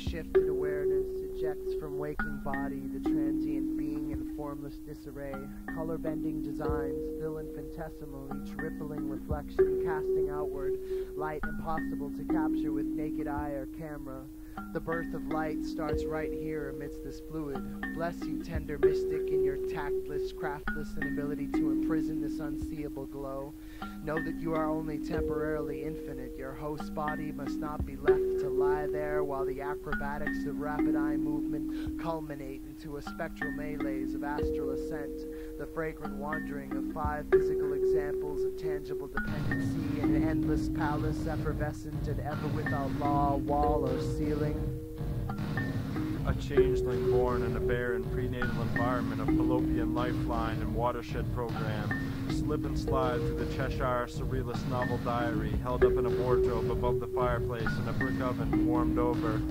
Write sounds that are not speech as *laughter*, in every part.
shifted awareness ejects from waking body the transient being in formless disarray. Color bending designs, still infinitesimal, each rippling reflection casting outward, light impossible to capture with naked eye or camera. The birth of light starts right here amidst this fluid. Bless you, tender mystic, in your tactless, craftless inability to imprison this unseeable glow. Know that you are only temporarily infinite. Your host body must not be left to lie there while the acrobatics of rapid eye movement culminate into a spectral melees of astral ascent, the fragrant wandering of five physical examples of tangible dependency in an endless palace, effervescent and ever without law, wall, or ceiling. A changeling born in a barren prenatal environment of fallopian lifeline and watershed program. Slip and slide through the Cheshire Surrealist novel diary, held up in a wardrobe above the fireplace in a brick oven warmed over.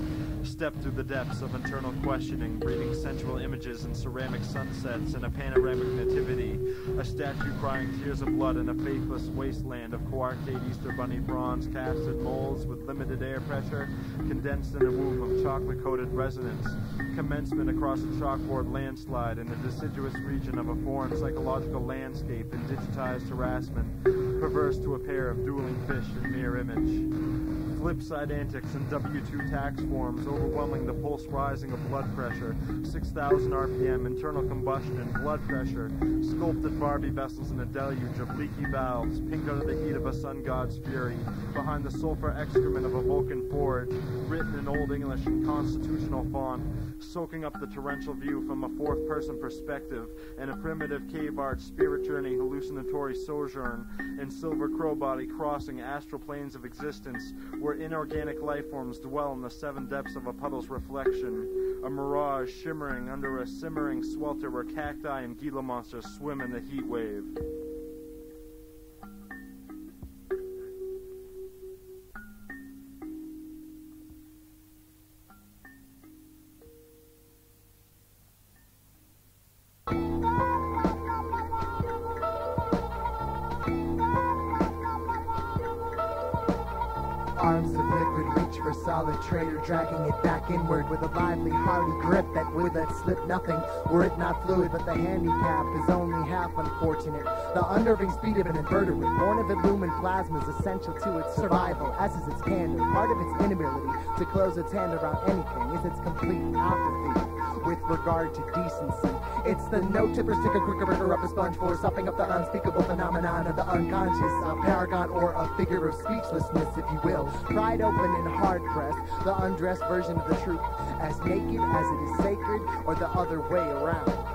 Step through the depths of internal questioning, breathing sensual images and ceramic sunsets and a panoramic nativity. A statue crying tears of blood in a faithless wasteland of coarctate Easter Bunny bronze cast in molds with limited air pressure, condensed in a womb of chocolate-coated resonance. Commencement across a chalkboard landslide in a deciduous region of a foreign psychological landscape in digitized harassment, perverse to a pair of dueling fish in mirror image flipside antics and W2 tax forms, overwhelming the pulse rising of blood pressure, 6,000 RPM, internal combustion, blood pressure, sculpted Barbie vessels in a deluge of leaky valves, pink under the heat of a sun god's fury, behind the sulfur excrement of a Vulcan forge, written in Old English and constitutional font, soaking up the torrential view from a fourth person perspective, and a primitive cave art spirit journey hallucinatory sojourn in silver crow body crossing astral planes of existence where inorganic life forms dwell in the seven depths of a puddle's reflection, a mirage shimmering under a simmering swelter where cacti and Gila monsters swim in the heat wave. Trader, dragging it back inward with a lively, hardy grip that would let slip nothing were it not fluid. But the handicap is only half unfortunate. The unnerving speed of an invertebrate, born of illumined plasma, is essential to its survival, as is its candor. Part of its inability to close its hand around anything is its complete apathy with regard to decency. It's the no tipper, sticker, quicker, burger up a sponge for sopping up the unspeakable phenomenon of the unconscious, a paragon or a figure of speechlessness, if you will. Pried open and hard pressed, the undressed version of the truth, as naked as it is sacred, or the other way around.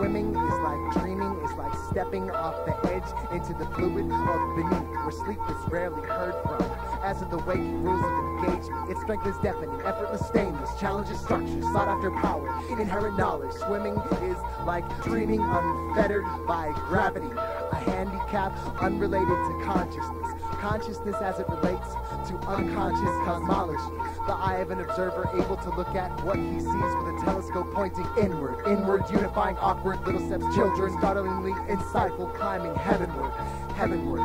Swimming is like dreaming, is like stepping off the edge into the fluid of beneath, where sleep is rarely heard from. As of the waking rules of engagement, its strength is deafening, effortless, stainless, challenges structures, sought after power, inherent knowledge. Swimming is like dreaming unfettered by gravity, a handicap unrelated to consciousness. Consciousness as it relates to unconscious cosmology. The eye of an observer able to look at what he sees with a telescope pointing inward, inward, unifying awkward little steps, children startlingly insightful, climbing heavenward, heavenward,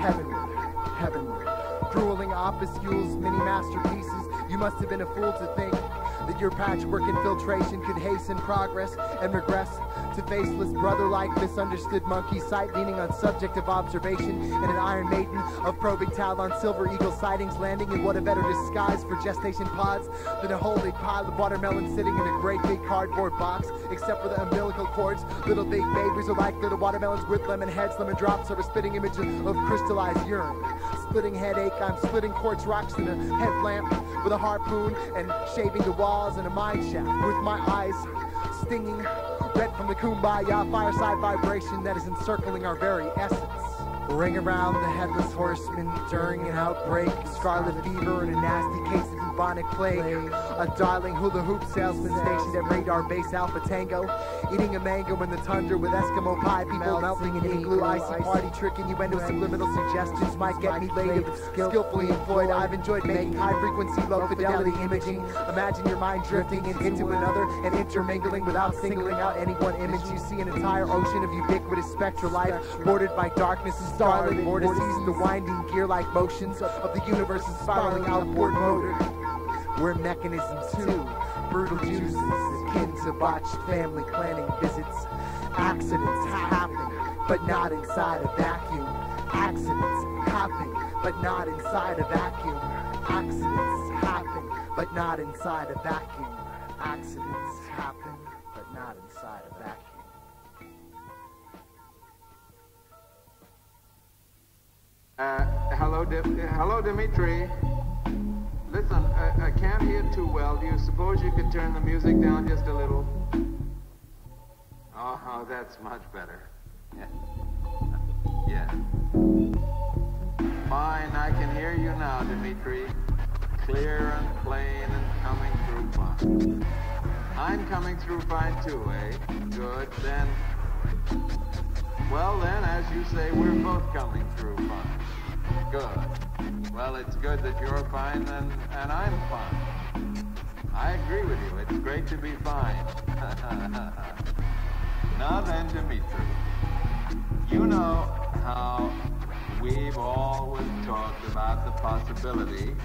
heavenward, heavenward. Grueling opuscules, mini masterpieces. You must have been a fool to think that your patchwork infiltration could hasten progress and regress to faceless brother-like misunderstood monkey sight leaning on subject of observation and an iron maiden of probing talon silver eagle sightings landing in what a better disguise for gestation pods than a holy pile of watermelon sitting in a great big cardboard box except for the umbilical cords little big babies are like little watermelons with lemon heads lemon drops are a spitting image of, of crystallized urine. Splitting headache i'm splitting quartz rocks in a headlamp with a harpoon and shaving the walls in a mine shaft with my eyes stinging from the kumbaya fireside vibration that is encircling our very essence. Ring around the headless horseman during an outbreak, scarlet fever and a nasty case of bubonic plague. A darling hula hoop salesman stationed at radar base Alpha Tango, eating a mango in the tundra with Eskimo pie. People melting in igloo, icy party tricking trick innuendo subliminal suggestions. Might get me laid if skillfully employed. I've enjoyed making high frequency, low fidelity imaging. Imagine your mind drifting into another and intermingling without singling out any one image. You see an entire ocean of ubiquitous spectral life, bordered by darkness and starlit vortices, the winding gear-like motions of the universe's spiraling outboard motor. We're mechanisms too. Brutal juices akin to botched family planning visits. Accidents happen, but not inside a vacuum. Accidents happen, but not inside a vacuum. Accidents happen, but not inside a vacuum. Accidents happen, but not inside a vacuum. Uh, hello, hello, Dimitri. Listen, I, I can't hear too well. Do you suppose you could turn the music down just a little? Oh, oh, that's much better. Yeah. yeah. Fine, I can hear you now, Dimitri. Clear and plain and coming through fine. I'm coming through fine too, eh? Good, then. Well, then, as you say, we're both coming through fine. Good. Well, it's good that you're fine and, and I'm fine. I agree with you. It's great to be fine. *laughs* now then, Dimitri, you know how we've always talked about the possibility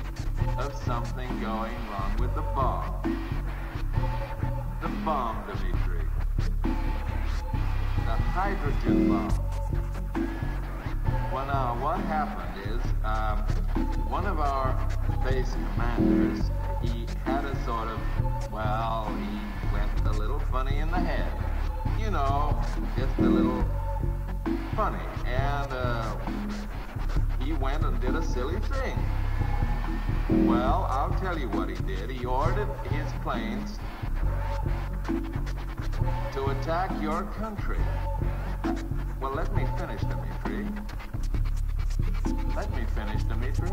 of something going wrong with the bomb. The bomb, Dimitri. The hydrogen bomb. Well, now, what happened is, um, one of our base commanders, he had a sort of, well, he went a little funny in the head. You know, just a little funny. And, uh, he went and did a silly thing. Well, I'll tell you what he did. He ordered his planes to attack your country. Well, let me finish, Dimitri. Let me finish, Dimitri.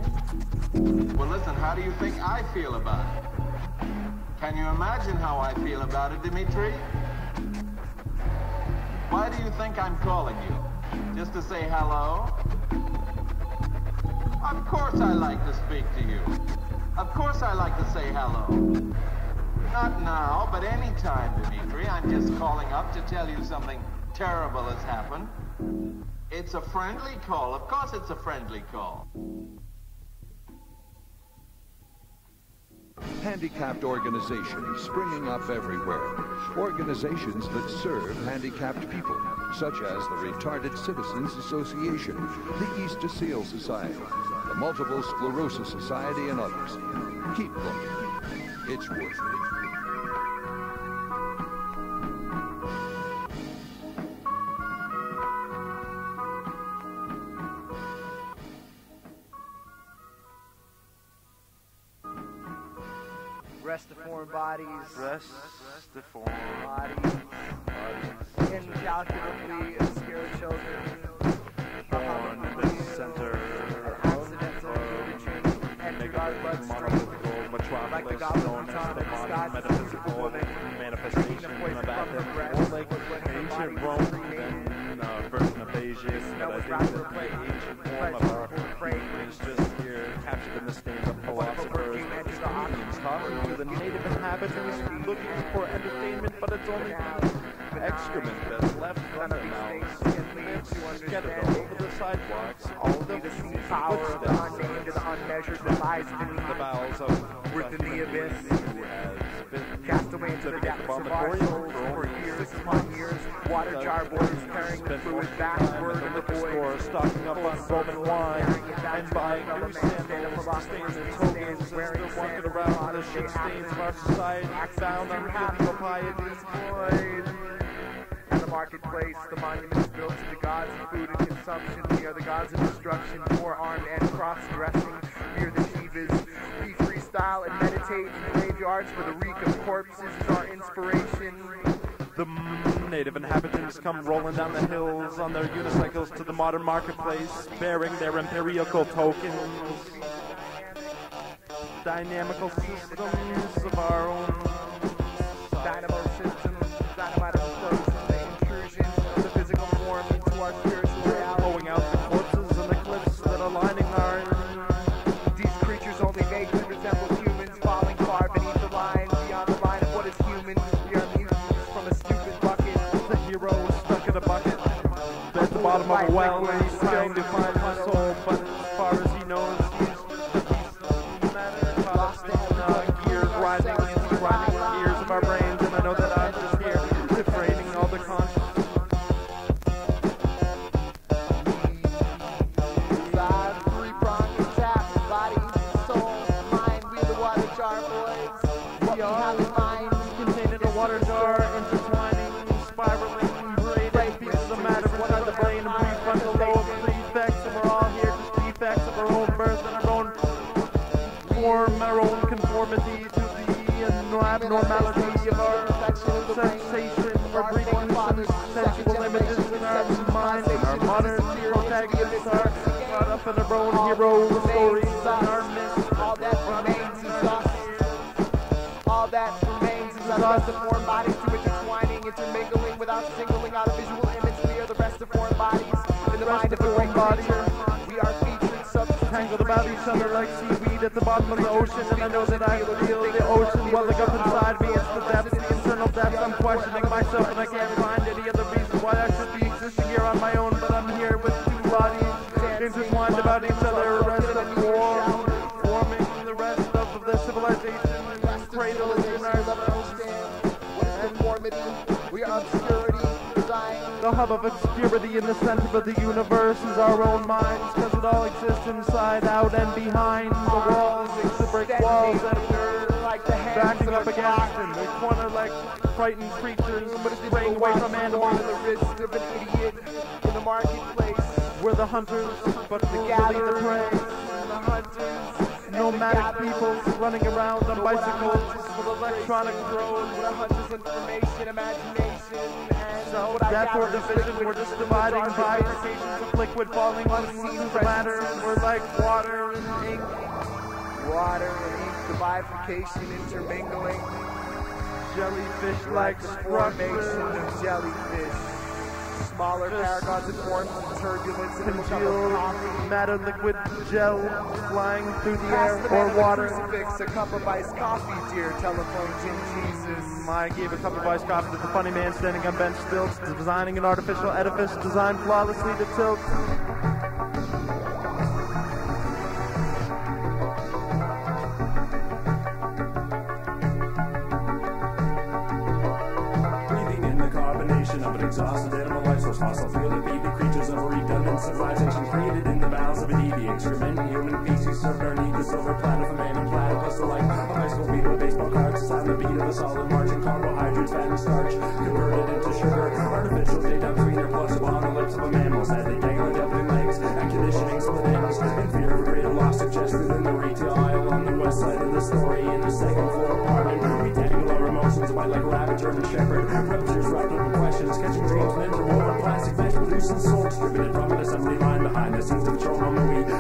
Well, listen, how do you think I feel about it? Can you imagine how I feel about it, Dimitri? Why do you think I'm calling you? Just to say hello? Of course I like to speak to you. Of course I like to say hello. Not now, but anytime, Dimitri. I'm just calling up to tell you something terrible has happened. It's a friendly call. Of course it's a friendly call. Handicapped organizations springing up everywhere. Organizations that serve handicapped people, such as the Retarded Citizens Association, the Easter Seal Society, the Multiple Sclerosis Society, and others. Keep looking. It's worth it. Bodies. Rest the form. Bodies. Incalculably obscure children. Born in the center Accidental bigotry. Entered our bloodstream. Like the metropolis goblin known as the modern disguise as a metaphysical woman. manifestation of Athens, more like ancient Rome than a uh, version of Beijing, but I think that the ancient form of our is just here captured in the stains of philosophers and historians talking to the native looking for entertainment, but it's only excrement that's left from their mouths. Scattered all over the sidewalks, all the The sea power of the unnamed and the unmeasured that lies beneath the bowels of Within the abyss. being who has Cast away into the depths of our souls for years upon. Water jar boys carrying the fluid most of the boy. stocking up on Roman wine and buying new sandals to stain their tokens as they're walking around the shit stains of our society found on. In the marketplace, the monuments built to the gods of food and consumption. We are the gods of destruction, forearmed and cross-dressing. We are the Shivas. We freestyle and meditate in graveyards where the reek of corpses is our inspiration. The native inhabitants come rolling down the hills on their unicycles to the modern marketplace, bearing their empirical tokens. Dynamical systems of our own bottom of a well he's trying to find his soul, but abnormality of our sexual sensation. We're breeding some sensual images in our minds. Our modern protagonists are caught up in their own hero stories and our myths. All that remains is us. All that remains is us. The foreign bodies to intertwining, intermingling without singling out a visual image. We are the rest of foreign bodies in the mind of a great creature. We are featured substances Tangled about each other like at the bottom of the ocean, and I know that I feel the ocean welling up inside me. It's the depths, the internal depths. I'm questioning myself, and I can't The hub of obscurity in the center of the universe is our own minds, because it all exists inside, out, and behind the walls. The brick walls that we're like the backing up against, and we corner like frightened creatures, but it's straying away from animals. the wrist of an idiot in the marketplace. We're the hunters, but The lead the prey. Nomadic gatherers. people running around on But what I bicycles with electronic drones. What I hunt information, imagination, and So I or division, we're just dividing arguments, bifurcations of liquid falling on the matter. We're like water and ink. Water and ink, the bifurcation, intermingling, jellyfish-like the formation structure, of jellyfish. Smaller paragons and forms of turbulence and congealed matter, liquid gel flying through the air Pass the man or water. Crucifix, a cup of iced coffee, dear telephone Jim Jesus. I gave a cup of iced coffee to the funny man standing on bench stilts, designing an artificial edifice designed flawlessly to tilt. A solid marching carbohydrates, fat and starch, converted into sugar. Artificial daytime sweetener plus upon the lips of a mammal, sadly dangling deafening legs and conditioning. In fear of greater loss suggested in the retail aisle on the west side of the story in the second floor apartment. We tangle our emotions white like rabid German shepherd. Ruptures up in questions, catching dreams when interwoven plastic mesh with loose and soul distributed from an assembly line behind the scenes a show on the weed.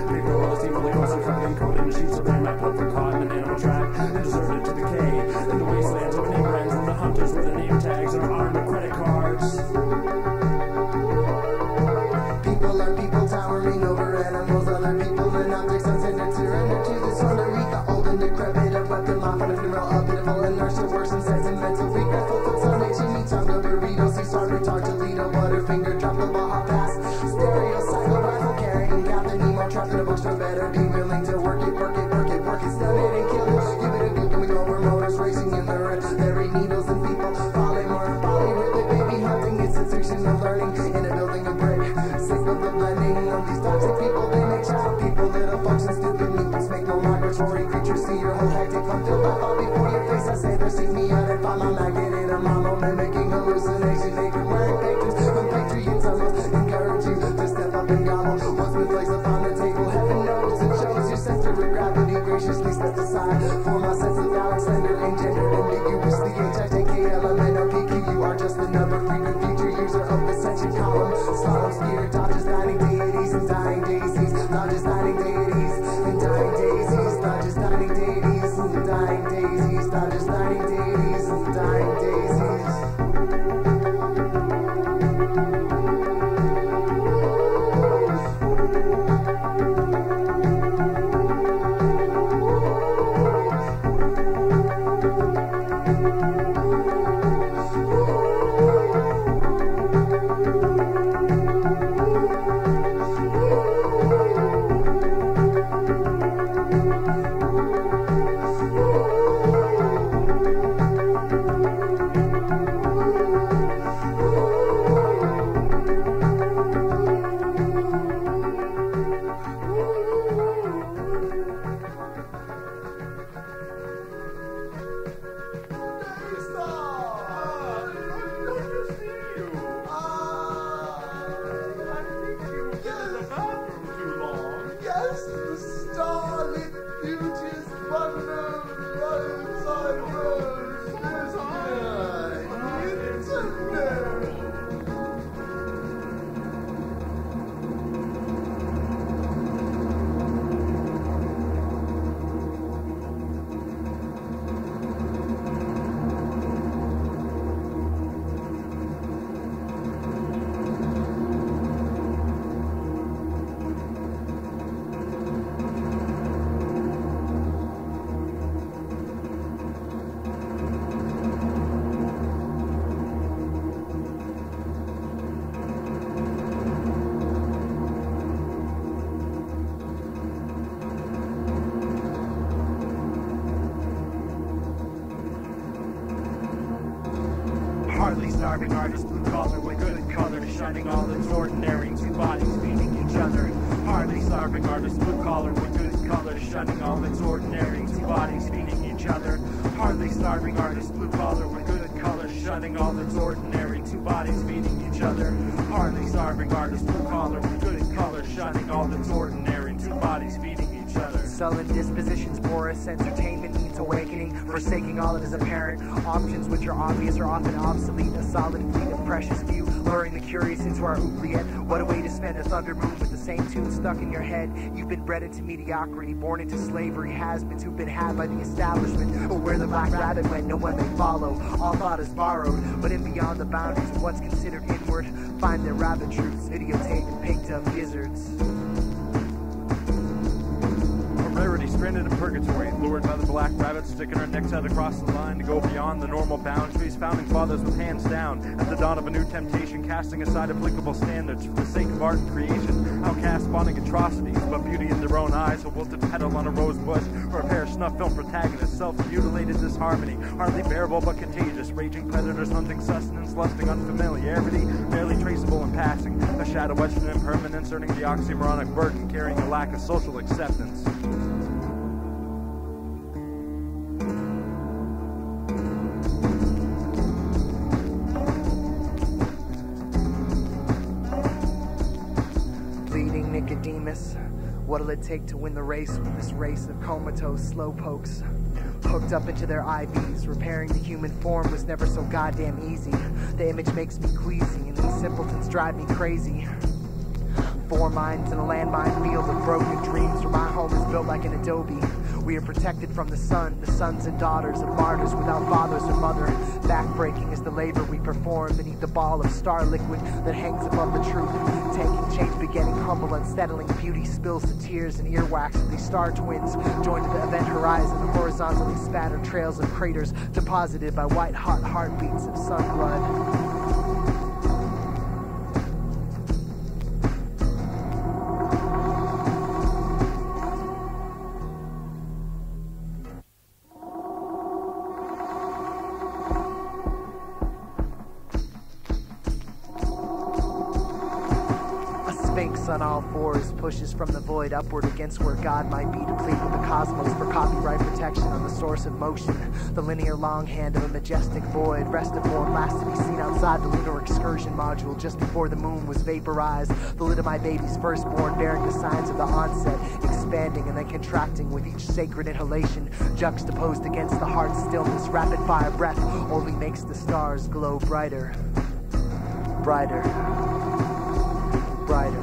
See your whole hectic, come filled by thought before your face, I say, they see me out find my magnet in a mammal, mimicking hallucination, naked, wearing patrons, compatriots, I must encourage you to step up and gobble, what's been placed upon the table, heaven knows, it shows your center of gravity graciously stepped aside, for stuck in your head. You've been bred into mediocrity, born into slavery, has-beens who've been had by the establishment. But where the black rabbit went, no one may follow. All thought is borrowed, but in beyond the boundaries of what's considered inward, find their rabbit truths, videotape and picked up gizzards. Rarity stranded in purgatory, lured by the black rabbit, sticking our necks out across the line to go beyond the normal boundaries. Founding fathers with hands down at the dawn of a new temptation, casting aside applicable standards for the sake of art and creation. Outcasts spawning atrocities, but beauty in their own eyes. A wilted petal on a rose bush, or a pair of snuff film protagonists. Self-mutilated disharmony, hardly bearable but contagious. Raging predators hunting sustenance, lusting unfamiliarity, barely traceable in passing. A shadow etched in impermanence, earning the oxymoronic burden, carrying a lack of social acceptance. It take to win the race with this race of comatose slowpokes? Hooked up into their IVs, repairing the human form was never so goddamn easy. The image makes me queasy, and these simpletons drive me crazy. Four minds in a landmine field of broken dreams, where my home is built like an adobe. We are protected from the sun, the sons and daughters of martyrs without fathers or mother. Backbreaking the labor we perform beneath the ball of star liquid that hangs above the truth. Taking change, beginning humble, unsettling beauty spills the tears and earwax of these star twins. Joined to the event horizon, horizontally spattered trails of craters deposited by white hot heartbeats of sun blood. Upward against where God might be to plead with the cosmos for copyright protection on the source of motion. The linear long hand of a majestic void, Restiform last to be seen outside the lunar excursion module just before the moon was vaporized. The lid of my baby's firstborn bearing the signs of the onset, expanding and then contracting with each sacred inhalation, juxtaposed against the heart stillness. Rapid fire breath only makes the stars glow brighter brighter, brighter,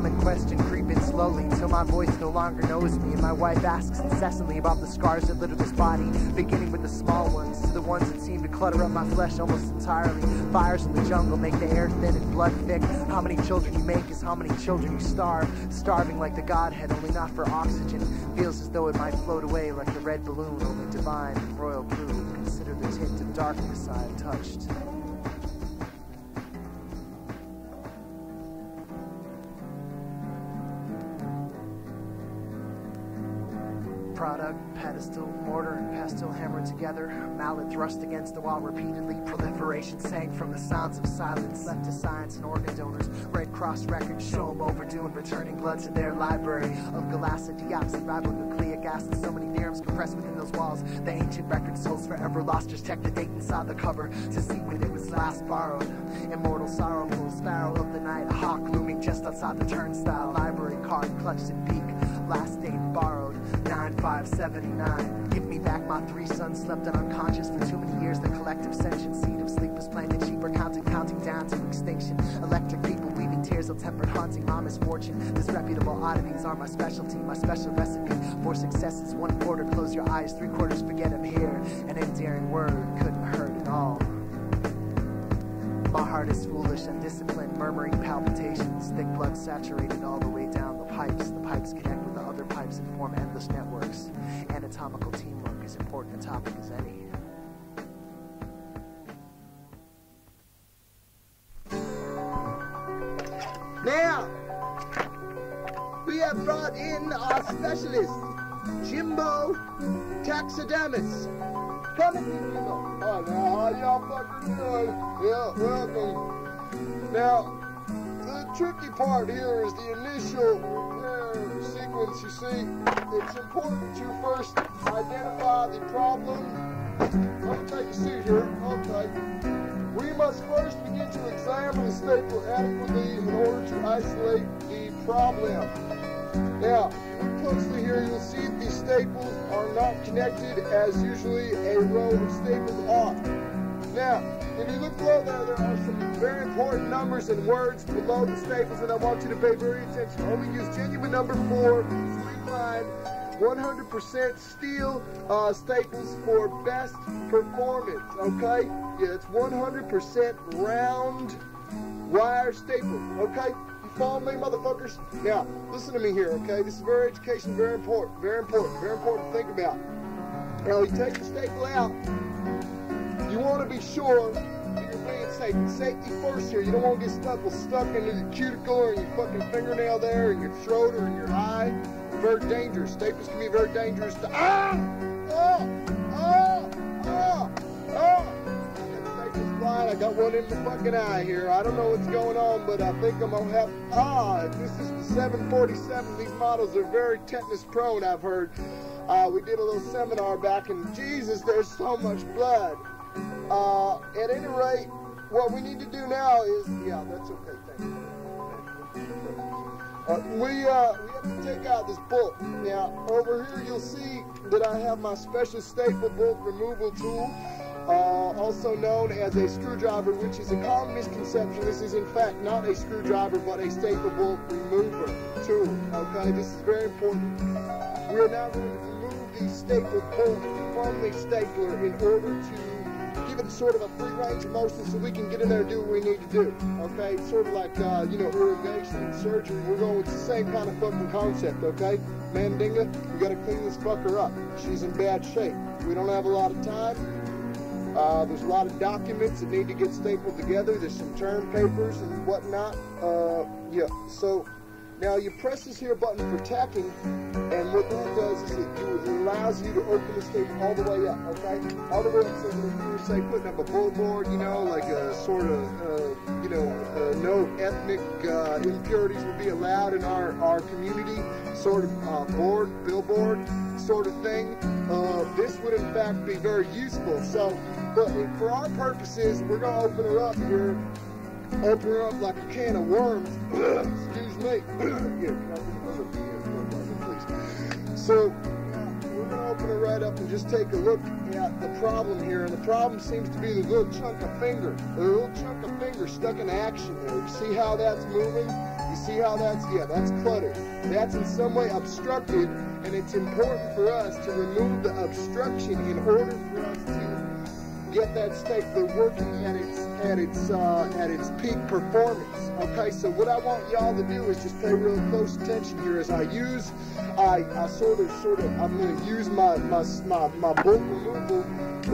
Time and question creeping slowly till my voice no longer knows me, and my wife asks incessantly about the scars that litter this body, beginning with the small ones to the ones that seem to clutter up my flesh almost entirely. Fires in the jungle make the air thin and blood thick. How many children you make is how many children you starve. Starving like the Godhead, only not for oxygen. Feels as though it might float away like the red balloon, only divine and royal blue. Consider the tint of darkness I have touched. Pedestal, mortar, and pestle hammered together. Mallet thrust against the wall repeatedly. Proliferation sank from the sounds of silence. Left to science and organ donors. Red Cross records show them overdue and returning blood to their library of galactodeoxyribonucleic acid. So many theorems compressed within those walls. The ancient record souls forever lost. Just check the date inside the cover to see when it was last borrowed. Immortal sorrowful sparrow of the night. A hawk looming just outside the turnstile. Library card clutched in beak. Last date borrowed. 9579. Give me back my three sons slept and unconscious for too many years. The collective sentient seed of sleep was planted cheaper, counting, counting down to extinction. Electric people weaving tears of tempered haunting my misfortune. Disreputable oddities are my specialty, my special recipe for success is one quarter close your eyes, three quarters forget I'm here. An endearing word couldn't hurt at all. My heart is foolish, undisciplined, murmuring palpitations, thick blood saturated all the way down the pipes. The pipes connect and form endless networks. Anatomical teamwork is important a topic as any. Now, we have brought in our specialist, Jimbo Taxidermist. Come in, Jimbo. Oh, now, y'all fucking doing? Yeah, welcome. Now, the tricky part here is the initial you see, it's important to first identify the problem. Let me take a seat here. Okay. We must first begin to examine the staple adequately in order to isolate the problem. Now, closely here, you'll see the staples are not connected as usually a row of staples are. Now, if you look below there, there are some very important numbers and words below the staples, and I want you to pay very attention. Only use genuine number four, streamline, 100% steel uh, staples for best performance, okay? Yeah, it's 100% round wire staple, okay? You follow me, motherfuckers? Now, listen to me here, okay? This is very education, very important, very important, very important to think about. Now, you take the staple out, want to be sure that you're being safe. And safety first here. You don't want to get stuck, stuck into the cuticle or your fucking fingernail there, in your throat or in your eye. Very dangerous. Staples can be very dangerous to. Ah! Flying. I got one in the fucking eye here. I don't know what's going on, but I think I'm gonna have. Ah! This is the 747. These models are very tetanus prone, I've heard. Uh, we did a little seminar back, and Jesus, there's so much blood. Uh, at any rate, what we need to do now is, yeah, that's okay, thank you. Uh, we, uh, we have to take out this bolt. Now, over here you'll see that I have my special staple bolt removal tool, uh, also known as a screwdriver, which is a common misconception. This is in fact not a screwdriver, but a staple bolt remover tool, okay? This is very important. We are now going to remove the staple bolt from the stapler in order to sort of a free range of motion so we can get in there and do what we need to do. Okay? Sort of like, uh, you know, irrigation surgery. We're going with the same kind of fucking concept, okay? Mandinga, we gotta clean this fucker up. She's in bad shape. We don't have a lot of time. Uh, there's a lot of documents that need to get stapled together. There's some term papers and whatnot. Uh, yeah, so now you press this here button for tacking, and what that does is it, allows you to open the staple all the way up, okay? All the way up so that if you say, putting up a billboard, you know, like a sort of, uh, you know, uh, no ethnic uh, impurities will be allowed in our, our community, sort of uh, board, billboard sort of thing. Uh, this would in fact be very useful. So, but for our purposes, we're going to open it up here open her up like a can of worms. Excuse me. Here? So we're gonna open her right up and just take a look at the problem here. And the problem seems to be the little chunk of finger, the little chunk of finger stuck in action there. You see how that's moving? You see how that's yeah, that's cluttered. That's in some way obstructed, and it's important for us to remove the obstruction in order for us to get that stapler working at its at its uh, at its peak performance. Okay, so what I want y'all to do is just pay real close attention here as I use I, I sort of sort of I'm gonna use my my my, my bolt removal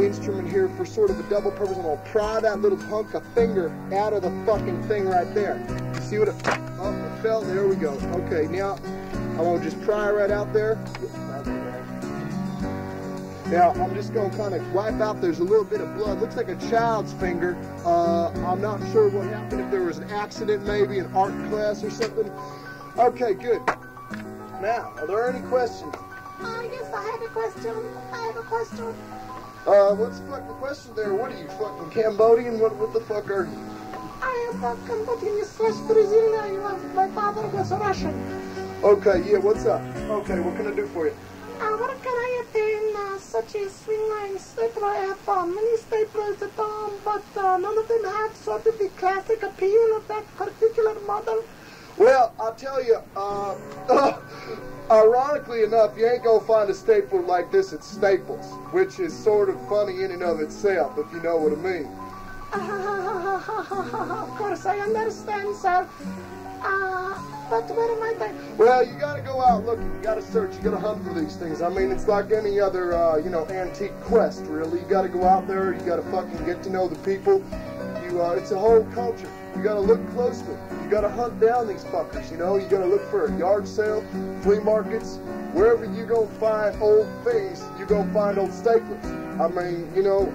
instrument here for sort of a double purpose. I'm gonna pry that little hunk of finger out of the fucking thing right there. See what it oh it fell? There we go. Okay, now I want to just pry right out there. Now, I'm just going to kind of wipe out, there's a little bit of blood. Looks like a child's finger. Uh, I'm not sure what happened, if there was an accident maybe, an art class or something. Okay, good. Now, are there any questions? Uh, yes, I have a question. I have a question. Uh, what's the fucking question there? What are you, fucking Cambodian? What, what the fuck are you? I am a Cambodian slash Brazilian. My father was Russian. Okay, yeah, what's up? Okay, what can I do for you? What can I attain, uh, such as Swingline stapler? I have uh, many staplers at home, but uh, none of them have sort of the classic appeal of that particular model. Well, I'll tell you, uh, *laughs* ironically enough, you ain't gonna find a stapler like this at Staples, which is sort of funny in and of itself, if you know what I mean. *laughs* of course, I understand, sir. Uh? Well, you gotta go out looking, you gotta search, you gotta hunt for these things. I mean, it's like any other, uh, you know, antique quest, really. You gotta go out there, you gotta fucking get to know the people. You, uh, it's a whole culture. You gotta look closely. You gotta hunt down these fuckers, you know? You gotta look for a yard sale, flea markets, wherever you gonna find old things, you gonna find old staplers. I mean, you know,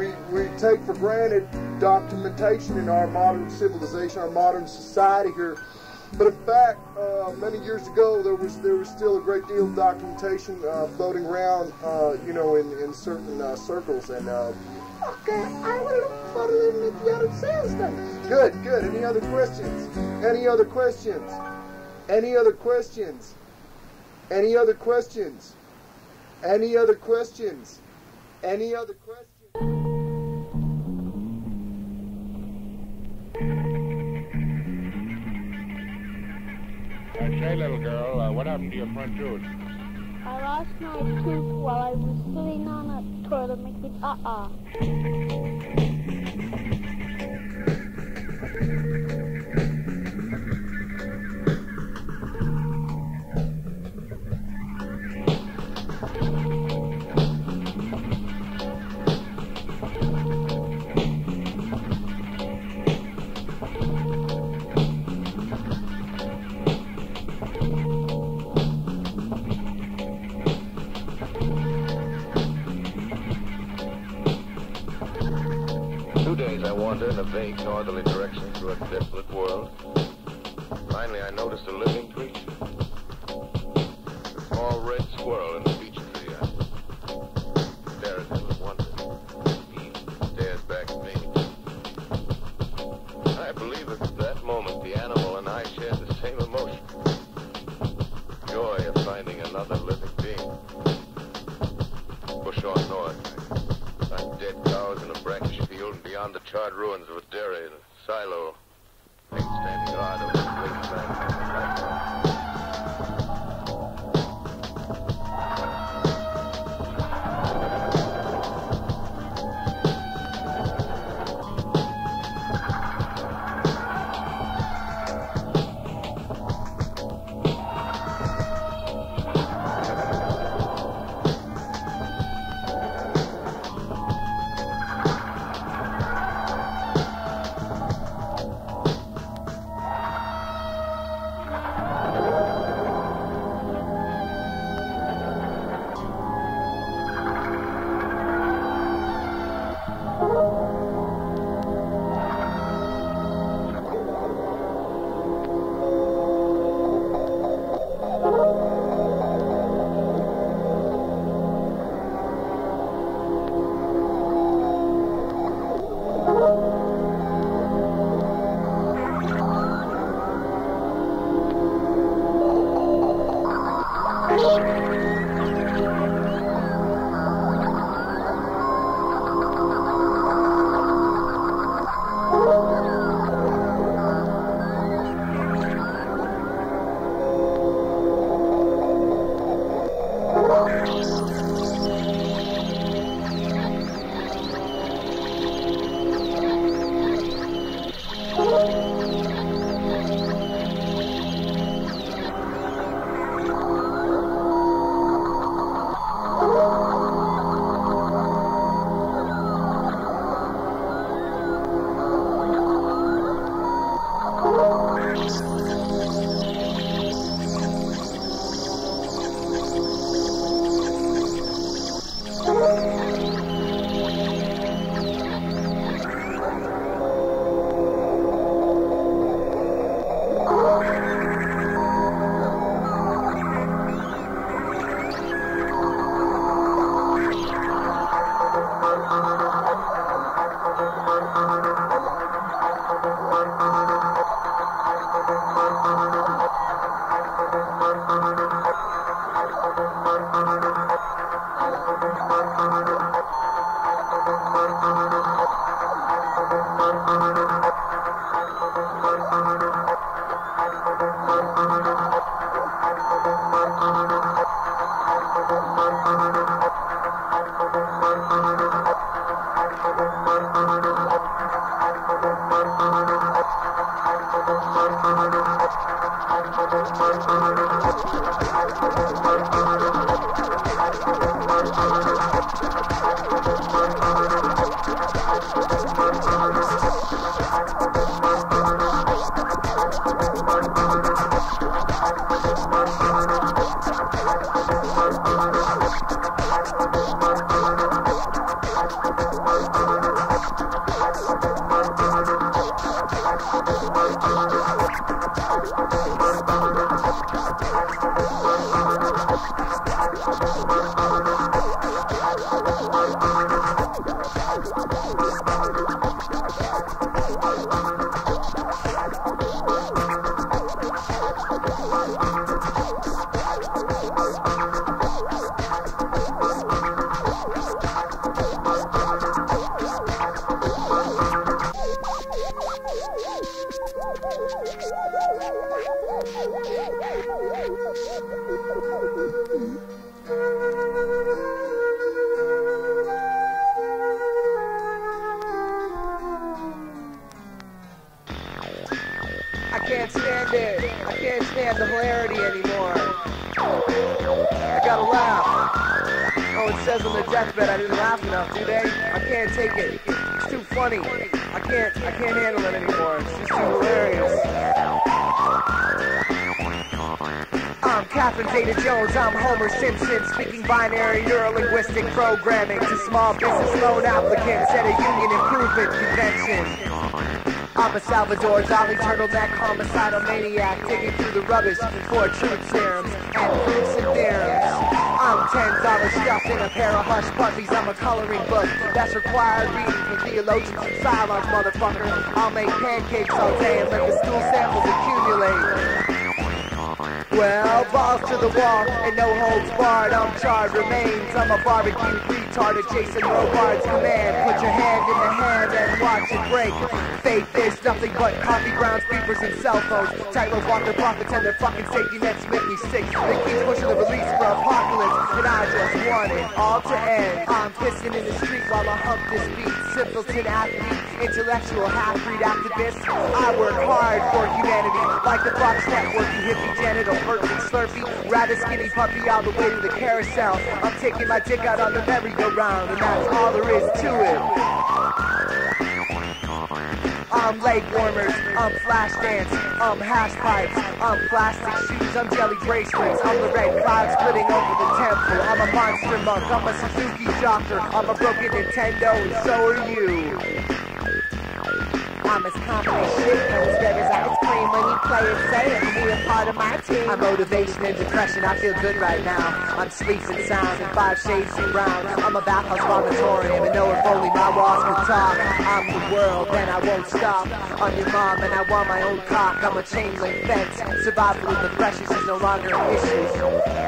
we we take for granted documentation in our modern civilization, our modern society here. But in fact, uh, many years ago, there was there was still a great deal of documentation uh, floating around, uh, you know, in in certain uh, circles. And uh, Okay, I will look for them if you are sales then. good, good. Any other questions? Any other questions? Any other questions? Any other questions? Any other questions? Any other questions? Say, little girl, uh, what happened to your front tooth? I lost my tooth while I was sitting on a toilet making uh-uh. Wander in a vague northerly direction through a desolate world. Finally, I noticed a living creature. A small red squirrel I'm Homer Simpson, speaking binary neurolinguistic programming to small business loan applicants at a union improvement convention. I'm a Salvador Dali turtleneck homicidal maniac digging through the rubbish for truth serums and proofs and theorems. I'm ten dollars stuffed in a pair of hush puppies. I'm a coloring book that's required reading for theologians and silence, motherfucker. I'll make pancakes all day and let the stool samples accumulate. Well, balls to the wall and no holds barred. I'm charred remains. I'm a barbecue retard at Jason Robards' command. Put your hand in the hand and watch it break. Faith is nothing but coffee grounds, beepers, and cell phones. Tightrope walk their profits and their fucking safety nets make me sick. They keep pushing the release for apocalypse, and I just want it all to end. I'm pissing in the street while I hump this beat. Simpleton athlete, intellectual half-breed activist. I work hard for humanity, like the Fox Network, you hippie genital perfect slurpy, rather skinny puppy all the way to the carousel. I'm taking my dick out on the merry-go-round, and that's all there is to it. I'm leg warmers, I'm flash dance, I'm hash pipes, I'm plastic shoes, I'm jelly bracelets, I'm the red cloud splitting over the temple, I'm a monster monk, I'm a Suzuki jocker, I'm a broken Nintendo, and so are you. I'm as confident and as red as ice cream when you play it safe. Be a part of my team. I'm motivation and depression, I feel good right now. I'm sleep and sound and five shades of brown. I'm a bathhouse vomitorium, and know if only my walls could talk. I'm the world, and I won't stop. I'm your mom, and I want my own cock. I'm a chain link fence. Survival of the freshest is no longer an issue.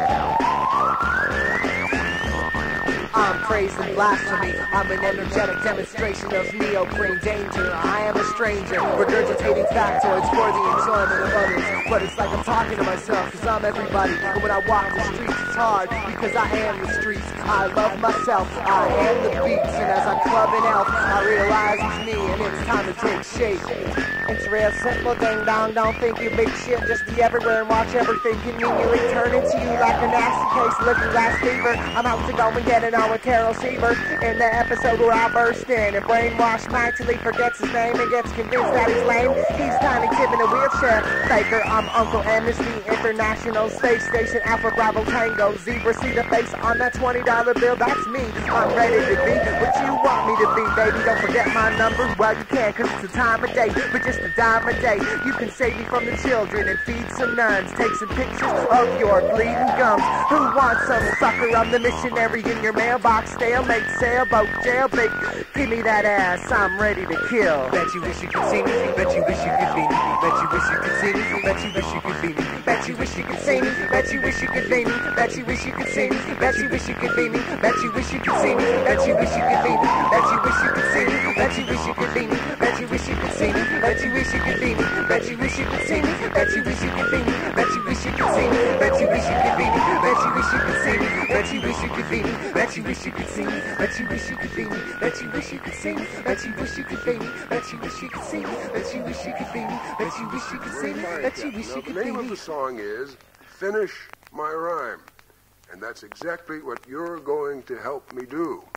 I'm praise and blasphemy. I'm an energetic demonstration of neoprene danger. I am a stranger, regurgitating factoids for the enjoyment of others. But it's like I'm talking to myself, cause I'm everybody. And when I walk the streets, it's hard, because I am the streets. I love myself, I am the beats. And as I club an elf, I realize it's me, and it's time to take shape. It's real simple, ding dong. Don't think you big shit. Just be everywhere and watch everything conveniently turn into you like a nasty case looking glass fever. I'm out to go and get it on with Carol Seaver in the episode where I burst in and brainwash Mike till he forgets his name and gets convinced that he's lame. He's Tiny Tim in a wheelchair. Faker, I'm Uncle Amnesty International Space Station Alpha Bravo Tango. Zebra see the face on that $20 bill. That's me. I'm ready to be what you want me to be, baby. Don't forget my number. Well, you can, cause it's the time of day. But just a dime a day. You can save me from the children and feed some nuns. Take some pictures of your bleeding gums. Who wants some sucker? I'm the missionary in your mailbox. Stalemate, sailboat, jailbait. Give me that ass. I'm ready to kill. Bet you wish you could see me. Bet you wish you could be me. Bet you wish you could see me. Bet you wish you could be me. Bet you wish you could see me. Bet you wish you could be me. Bet you wish you could see me. Bet you wish you could be me. Bet you wish you could see me. Bet you wish you could be me. Bet you wish you could see me. Bet you wish you could be me. Bet you wish you could see me. Bet you wish you could be me. Bet you wish you could see me. Bet you wish you could be me. Bet you wish you could see me. Bet you wish you could be me. Bet you wish you could see me. Bet you wish you could be me. Bet you wish you could see me. Bet you wish you could be me. Bet you wish you could see me. Bet you wish you could be me. Bet you wish you could see me. Bet you wish you could be me. Bet you wish you could see me. Bet you wish you could the name of the song is Finish My Rhyme. And that's exactly what you're going to help me do.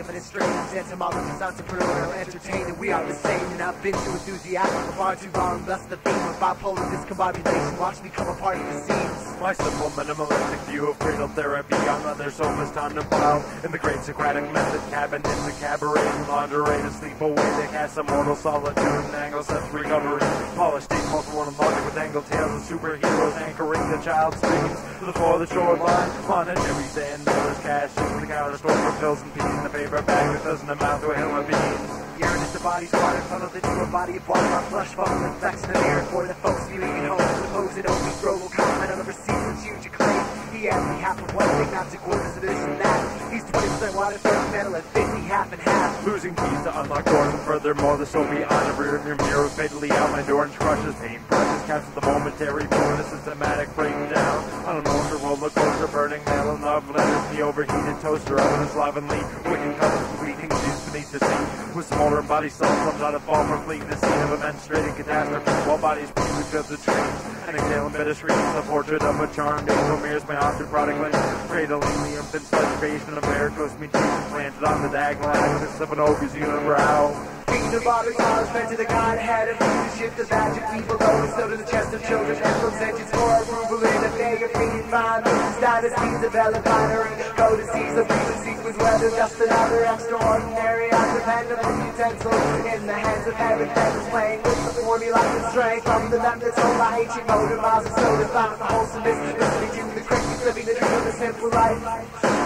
Of an estranged entomologist, entrepreneurial, entertainer. We are the same, and I've been too enthusiastic for far too long. Thus, the theme of bipolar discombobulation watch me come apart at the seams. My simple minimalistic view of cradle therapy on leather sofas time to plow In the great Socratic method cabin in the cabaret lingerie to sleep away to cast some mortal solitude and angle such recovery Polished multiple logic with angled tails and superheroes anchoring the child's dreams to the floor of the shoreline monetary sand dollars cash in the counter store for pills and peas in a paper bag that doesn't amount to a hill of beans Urine is the body's water funneled into a body of water. Our flush funnel reflects in the mirror for the folks viewing at home. Supposed obese bro will comment on the receiver's huge acclaim. He asked me half of one thing, not two quarters of this and that. He's 20% water, 30 metal, and 50 half and half. Losing keys to unlock doors, and furthermore, the Soviet on the rear mirror mirror fatally out my door and crushes pain. Brushes captures the momentary before the systematic breakdown. On a motor roller coaster, burning mail and love letters, the overheated toaster oven is slovenly. Wicked colors, bleeding juice beneath the sea. With smoldering body cells, comes out a fall from fleeing the scene of a menstruating catastrophe. While bodies breathe because the trees and exhaling bitter screams. The portrait of a charmed angel mirrors my haunted prodigally. Cradling the infant sludge creation of varicose mutation planted on the diagonal axis of an ogre's unibrow. Bodies, I was meant to the Godhead of leadership, the of evil, though so to the chest of children, emblems, engines for approval in day of being fine. This dynasties develop binary codices of regencies with weather, just another extraordinary undependable utensil in the hands of heaven, heavens playing with the formula and strength from the left that's all I hate you, motor miles and so defined for wholesomeness, listening to the cricket, living the dream of a simple life.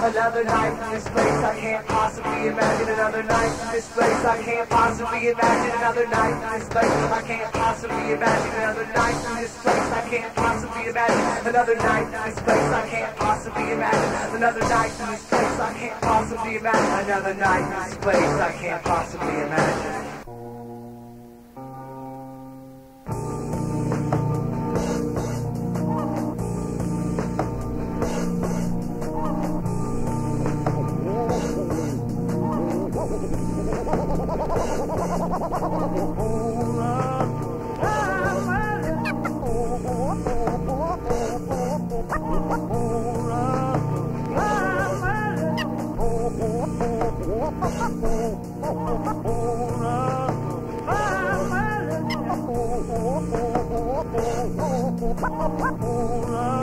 Another night in this place, I can't possibly imagine. Another night in this place, I can't possibly imagine. Another night in this place, I can't possibly imagine. Another night in this place, I can't possibly imagine. Another night in this place, I can't possibly imagine. Another night in this place, I can't possibly imagine. Another night in this place, I can't possibly imagine. Oh,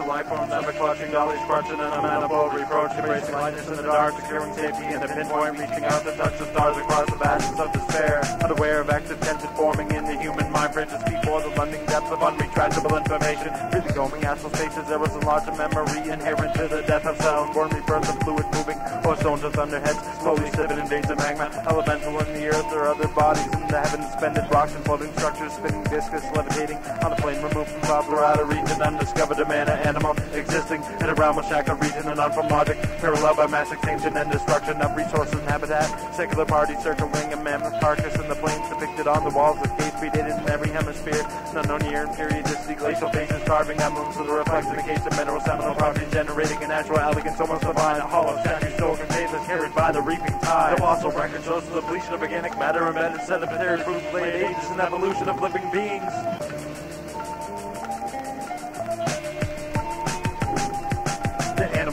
of life forms, never clutching dollies, crunching an unmanageable reproach, embracing lightness in the dark, securing safety in the pinpoint, reaching out to touch the stars across the vastness of despair, unaware of active tension forming in the human mind, bridges before the lending depths of unretractable information, breathing going astral spaces, there was a large memory inherent to the death of sound, born rebirth of fluid moving, or stones of thunderheads, slowly sipping in veins of magma, elemental realm of shackled region, and not from logic, parallel by mass extinction and destruction of resources and habitat, secular parties circling a mammoth carcass in the plains depicted on the walls with caves predated in every hemisphere, an unknown year and periodicity, glacial phases, carving emblems of the reflexification of mineral seminal properties, generating a natural elegance almost divine, a hollow statue so contagious, carried by the reaping tide. The fossil record shows the depletion of organic matter embedded sedimentary fruit late ages and evolution of living beings.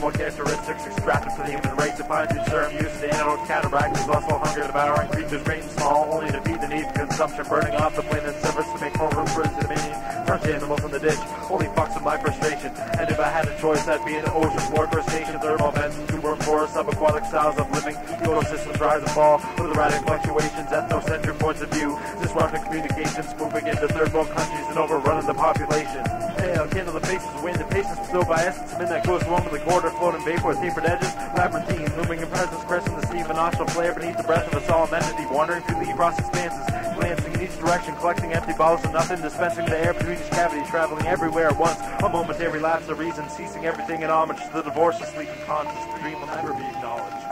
The characteristics extracted from the human race defines its term use. The animal cataract is also hunger. Devouring creatures great and small only to feed the need. For consumption burning off the planet's surface to make more room for its dominion. Crunch animals in the ditch only fucks with my frustration. And if I had a choice I'd be in the ocean crustaceans thermal vents worm forests subaquatic styles of living. Ecosystems rise and fall with erratic fluctuations ethnocentric points of view. Disrupting communications moving into third world countries and overrunning the population. Hail, kindle the faces of wind and patience still by essence that goes along with the quarter floating vapor with tapered edges labyrinthine looming in presence pressing the steam and nostril flare beneath the breath of a solemn entity wandering through the across expanses glancing in each direction, collecting empty bottles of nothing, dispensing the air between each cavity, traveling everywhere at once. A momentary lapse of reason, ceasing everything in homage to the divorce of sleep and conscious. The dream will never be acknowledged.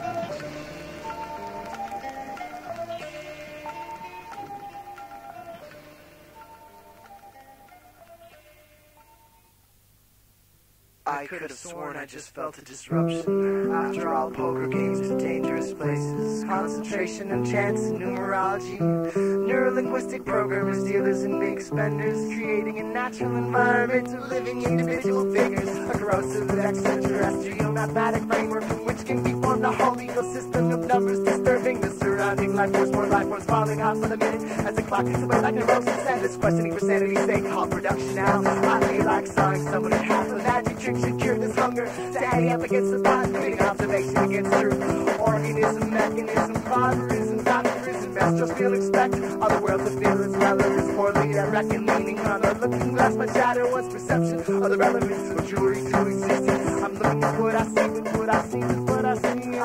I could have sworn I just felt a disruption. After all, poker games are dangerous places. Concentration and chance and numerology. Neurolinguistic programmers, dealers, and big spenders. Creating a natural environment of living individual figures. A corrosive extraterrestrial mathematic framework from which can be formed a whole ecosystem of numbers disturbing the surrounding life force. More life force falling off for the minute as the clock ticks away like neurosis. And this questioning for sanity's sake, call production now. I feel like sawing someone in half. A magic trick should cure this hunger. Standing up against the pot, creating observation against truth. Organism, mechanism, barbarism, doctorism, best just feel expect. Other worlds of feelings, relevance, poorly I reckon, leaning on a looking glass. My shadow was perception of the relevance of jewelry to existence. I'm looking at what I see with what I see with what.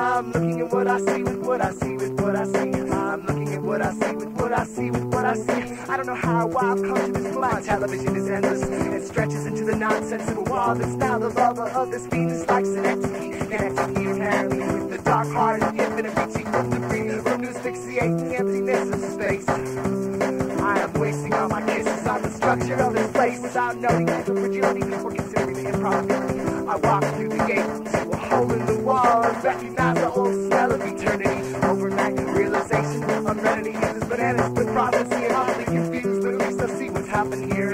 I'm looking at what I see with what I see with what I see. I'm looking at what I see with what I see with what I see. I don't know how I've come to this point. Television is endless. It stretches into the nonsensical wall. It's now the lover of this Venus like synecdoche. Connecting me apparently with the dark heart of infinite reaching from debris. From asphyxiating emptiness of space. I am wasting all my kisses on the structure of this place without knowing the fragility or considering the improbability. I walk through the gate to a hole in the wall and recognize the old smell of eternity. Overnight realization, to use this bananas with prophecy and oddly confused, but at least I see what's happened here.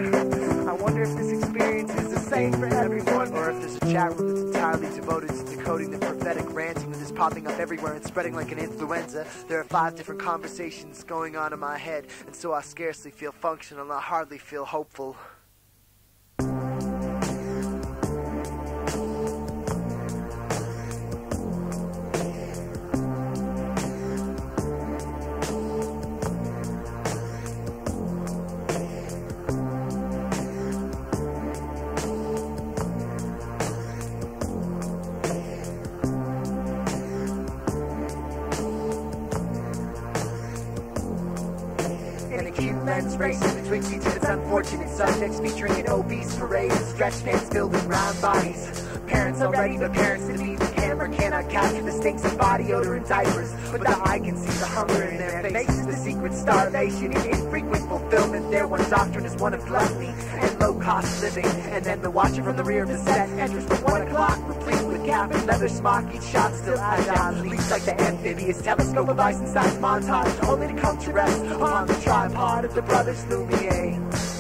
I wonder if this experience is the same for everyone, or if there's a chat room that's entirely devoted to decoding the prophetic ranting that is popping up everywhere and spreading like an influenza. There are five different conversations going on in my head, and so I scarcely feel functional. I hardly feel hopeful. Unfortunate subjects featuring an obese parade of stretched hands filled with round bodies. Parents already, but parents to be the camera cannot capture the stinks of body odor and diapers. But the eye can see the hunger in their faces, the secret starvation and infrequent fulfillment. Their one doctrine is one of gluttony and low cost living. And then the watcher from the rear of the set enters the one o'clock, replete and leather smock. Each shot still agile, leaps like the amphibious telescope of ice and size montage, only to come to rest upon the tripod of the brothers Lumiere.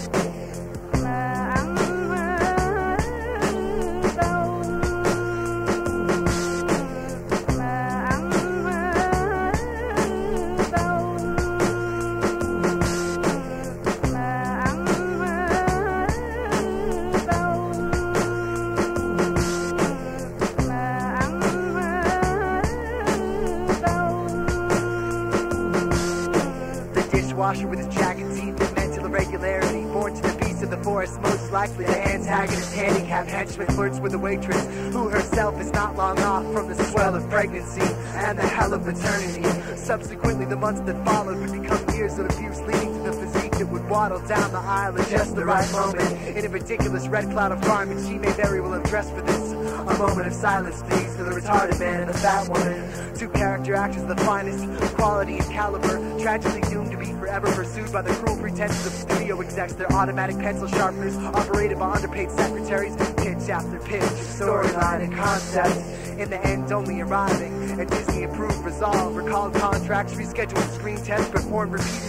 Down the aisle at just the right moment. In a ridiculous red cloud of garments, she may very well have dressed for this. A moment of silence, please, for the retarded man and the fat woman. Two character actors of the finest quality and caliber, tragically doomed to be forever pursued by the cruel pretenses of studio execs. Their automatic pencil sharpeners, operated by underpaid secretaries, pitch after pitch, storyline and concept. In the end, only arriving at Disney approved resolve. Recalled contracts, rescheduled screen tests, performed repeatedly,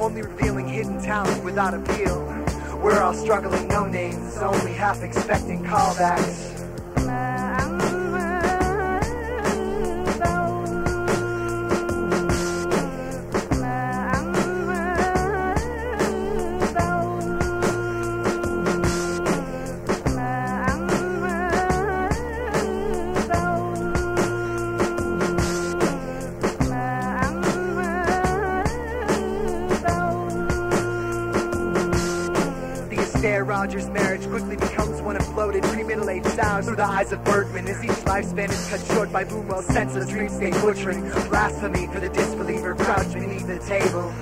only revealing hidden talent without appeal. We're all struggling, no names, only half expecting callbacks. Through the eyes of Bergman as each lifespan is cut short by Buñuel's senseless dreamscape butchering. Blasphemy for the disbeliever crouched beneath the table.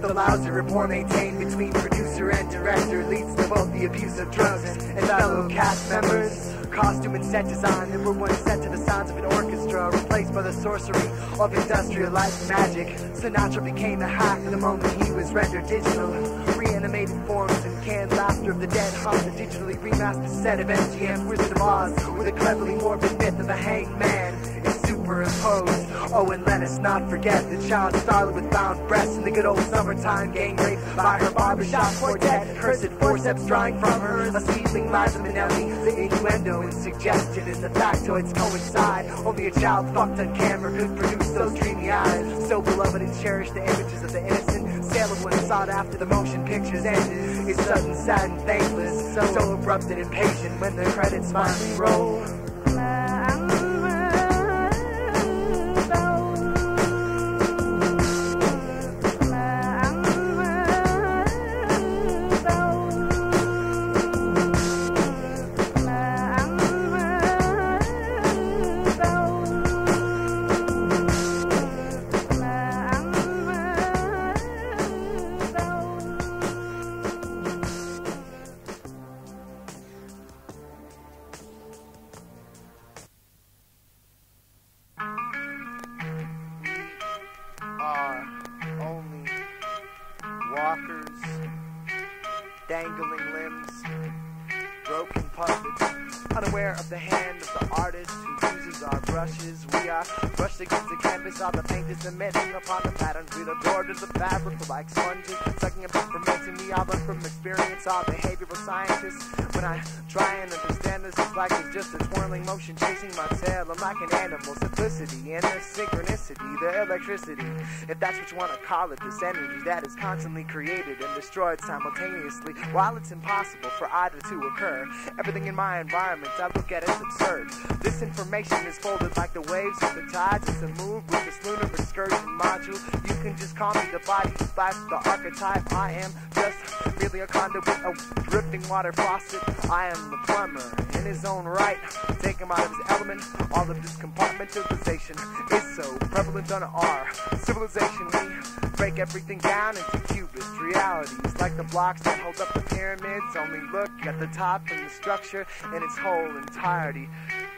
The lousy rapport maintained between producer and director leads to both the abuse of drugs and fellow cast members. Costume and set design that were once set to the sounds of an orchestra, replaced by the sorcery of industrialized magic. Sinatra became a hack the moment he was rendered digital. Reanimated forms and canned laughter of the dead hummed the digitally remastered set of MGM's Wizard of Oz with a cleverly morbid myth of a hanged man is superimposed. Oh, and let us not forget the child starlet with bound breasts in the good old summertime gang raped by her barbershop quartet. Cursed forceps drawing from her a seedling Liza Minnelli. The innuendo and suggestion and the factoids coincide. Only a child fucked on camera could produce those dreamy eyes. So beloved and cherished the images of the innocent. Saleable and sought after the motion pictures ended. It's sudden, sad, and thankless. So, so abrupt and impatient when the credits finally roll. Against the all the paint is emitting upon the patterns. We adore to the fabric, we're like sponges, sucking and fermenting. All learn from experience, all behavioral scientists. When I try and understand this, it's like it's just a twirling motion chasing my tail. I'm like an animal, simplicity and the synchronicity, the electricity. If that's what you want to call it, this energy that is constantly created and destroyed simultaneously. While it's impossible for either to occur, everything in my environment I look at as absurd. This information is folded like the waves of the tides. It's a move this lunar excursion module. You can just call me the body slash the archetype. I am just merely a conduit, a drifting water faucet. I am the plumber in his own right. Take him out of his element. All of this compartmentalization is so prevalent on our civilization. We break everything down into cubist realities, like the blocks that hold up the pyramids. Only look at the top and the structure in its whole entirety.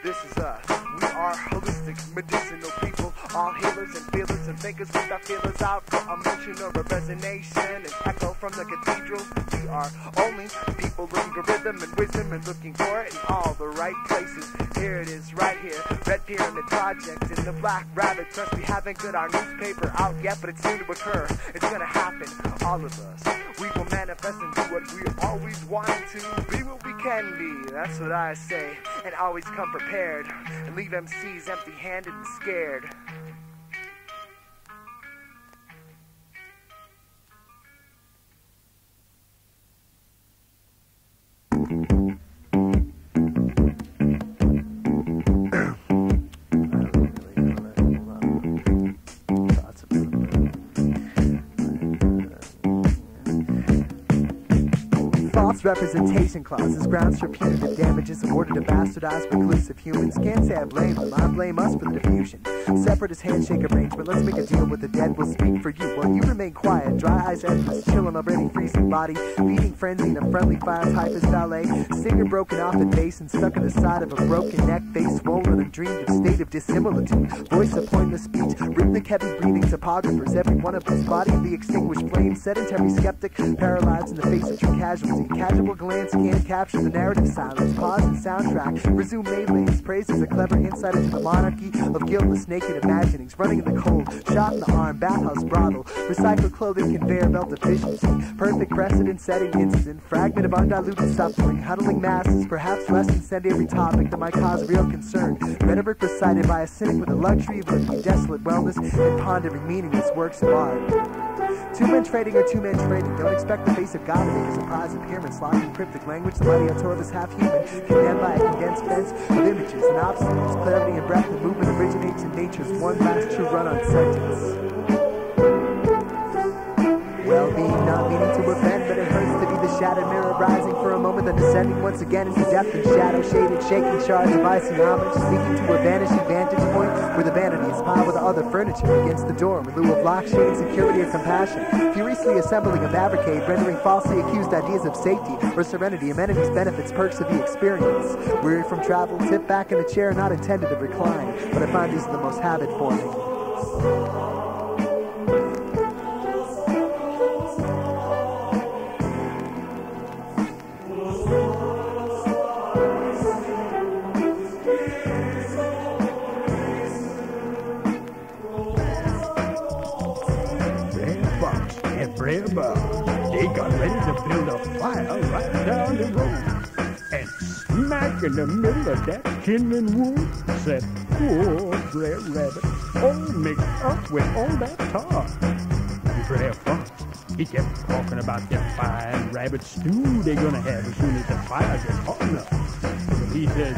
This is us. We are holistic, medicinal people, all healers and feelers and thinkers with our feelers out for a motion or a resonation and echo from the cathedral. We are only people looking for rhythm and wisdom and looking for it in all the right places. Here it is, right here, Red Pyramid Project in the Black Rabbit Press. We haven't got our newspaper out yet, but it's soon to occur. It's gonna happen, all of us. We will manifest do what we always wanted to. Be what we can be, that's what I say. And always come prepared and leave MCs empty handed and scared. Representation clauses, grounds for punitive damages in order to bastardize reclusive humans. Can't say I blame them, I blame us for the diffusion. Separatist handshake arrangement, let's make a deal with the dead, we'll speak for you. While you remain quiet, dry eyes endless, chilling already freezing body, beating frenzy in a friendly fire type as ballet. Singer broken off the bass and stuck in the side of a broken neck, face swollen and dreamed of state of dissimilitude. Voice of pointless speech, rhythmic heavy breathing topographers, every one of us body of the extinguished flame, sedentary skeptic, paralyzed in the face of true casualty. Casual glance can't capture the narrative silence. Pause and soundtrack. Resume melees. Praises a clever insight into the monarchy of guiltless naked imaginings. Running in the cold. Shot in the arm. Bathhouse brothel. Recycled clothing. Conveyor belt efficiency. Perfect precedent setting incident. Fragment of undiluted suffering. Huddling masses. Perhaps less incendiary topic that might cause real concern. Rhetoric recited by a cynic with the luxury of living desolate wellness and pondering meaningless works of art. Two men trading or two men trading. Don't expect the face of God to make a surprise appearance. Locked in cryptic language, the mighty auteur is half human. Condemned by a condensed fence of images and obstacles. Clarity and breath and movement originates in nature's one last true run on sentence. Well being, not meaning to offend, but it hurts to be the shattered mirror rising for a moment, then descending once again into depth and shadow, shaded, shaking shards of icy homage, speaking to a vanishing vantage point where the vanity is piled with other furniture against the door in lieu of lock, shade, security, or compassion. Furiously assembling a barricade, rendering falsely accused ideas of safety or serenity, amenities, benefits, perks of the experience. Weary from travel, tip back in a chair not intended to recline, but I find these are the most habit forming. Smack in the middle of that kindling wood sat poor Brer Rabbit, all mixed up with all that tar. Brer Fox, he kept talking about the fine rabbit stew they're gonna have as soon as the fire gets hot enough. He said,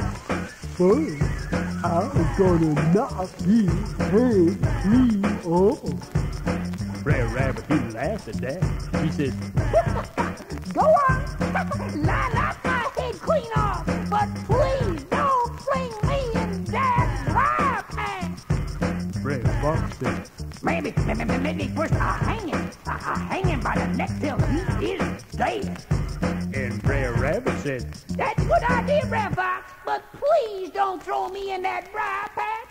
First, I'm gonna knock these hay oh. clean off. Brer Rabbit, he laughed at that. He said, *laughs* Go on, line up my head clean off, but please don't fling me in that fry pan. Brer Fox said, Maybe, maybe, maybe first I hang him, I, I hang him by the neck till he is dead. and Brer Rabbit said, That's a good idea, Red Fox, but please don't throw me in that fry pan.